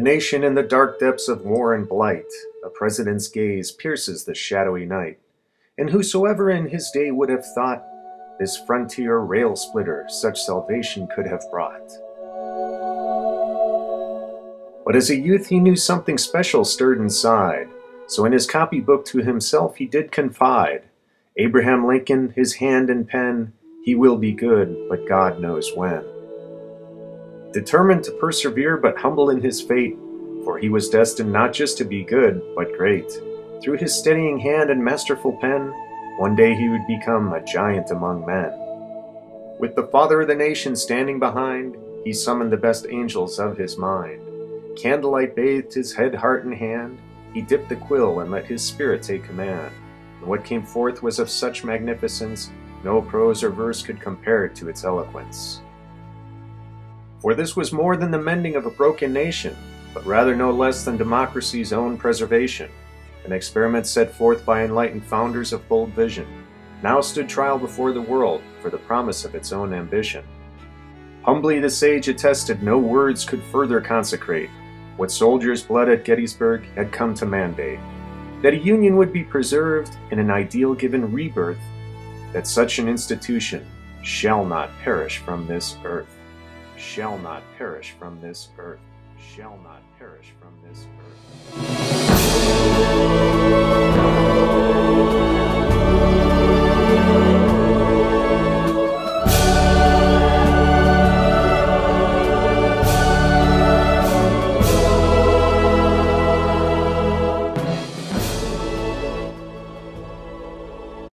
nation in the dark depths of war and blight, a president's gaze pierces the shadowy night. And whosoever in his day would have thought this frontier rail splitter such salvation could have brought. But as a youth he knew something special stirred inside, so in his copybook to himself he did confide Abraham Lincoln, his hand and pen, he will be good, but God knows when. Determined to persevere, but humble in his fate, for he was destined not just to be good, but great. Through his steadying hand and masterful pen, one day he would become a giant among men. With the father of the nation standing behind, he summoned the best angels of his mind. Candlelight bathed his head, heart, and hand. He dipped the quill and let his spirit take command. And what came forth was of such magnificence, no prose or verse could compare it to its eloquence. For this was more than the mending of a broken nation, but rather no less than democracy's own preservation, an experiment set forth by enlightened founders of bold vision, now stood trial before the world for the promise of its own ambition. Humbly the sage attested no words could further consecrate what soldiers' blood at Gettysburg had come to mandate, that a union would be preserved in an ideal given rebirth, that such an institution shall not perish from this earth, shall not perish from this earth, shall not perish from this earth.